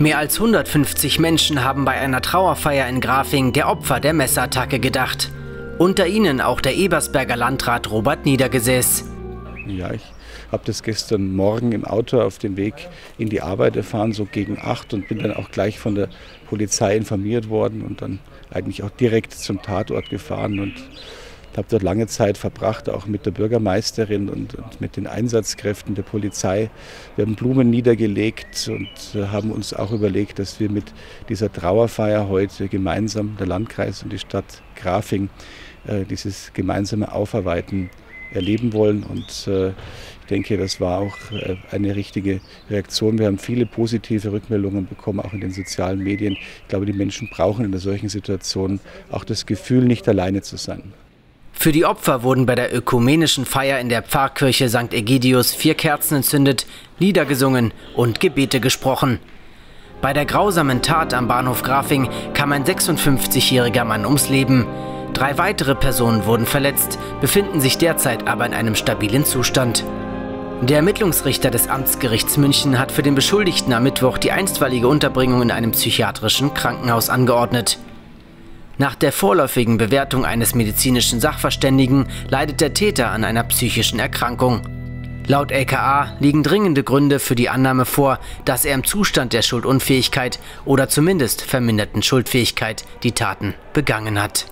Mehr als 150 Menschen haben bei einer Trauerfeier in Grafing der Opfer der Messerattacke gedacht. Unter ihnen auch der Ebersberger Landrat Robert Niedergesäß. Ja, ich habe das gestern Morgen im Auto auf dem Weg in die Arbeit erfahren, so gegen acht und bin dann auch gleich von der Polizei informiert worden und dann eigentlich auch direkt zum Tatort gefahren und habe dort lange Zeit verbracht, auch mit der Bürgermeisterin und, und, mit den Einsatzkräften der Polizei. Wir haben Blumen niedergelegt und äh, haben uns auch überlegt, dass wir mit dieser Trauerfeier heute gemeinsam, der Landkreis und die Stadt Grafing, äh, dieses gemeinsame Aufarbeiten erleben wollen. Und äh, ich denke, das war auch eine richtige Reaktion. Wir haben viele positive Rückmeldungen bekommen, auch in den sozialen Medien. Ich glaube, die Menschen brauchen in einer solchen Situation auch das Gefühl, nicht alleine zu sein. Für die Opfer wurden bei der ökumenischen Feier in der Pfarrkirche St. Egidius vier Kerzen entzündet, Lieder gesungen und Gebete gesprochen. Bei der grausamen Tat am Bahnhof Grafing kam ein 56-jähriger Mann ums Leben. Drei weitere Personen wurden verletzt, befinden sich derzeit aber in einem stabilen Zustand. Der Ermittlungsrichter des Amtsgerichts München hat für den Beschuldigten am Mittwoch die einstweilige Unterbringung in einem psychiatrischen Krankenhaus angeordnet. Nach der vorläufigen Bewertung eines medizinischen Sachverständigen leidet der Täter an einer psychischen Erkrankung. Laut LKA liegen dringende Gründe für die Annahme vor, dass er im Zustand der Schuldunfähigkeit oder zumindest verminderten Schuldfähigkeit die Taten begangen hat.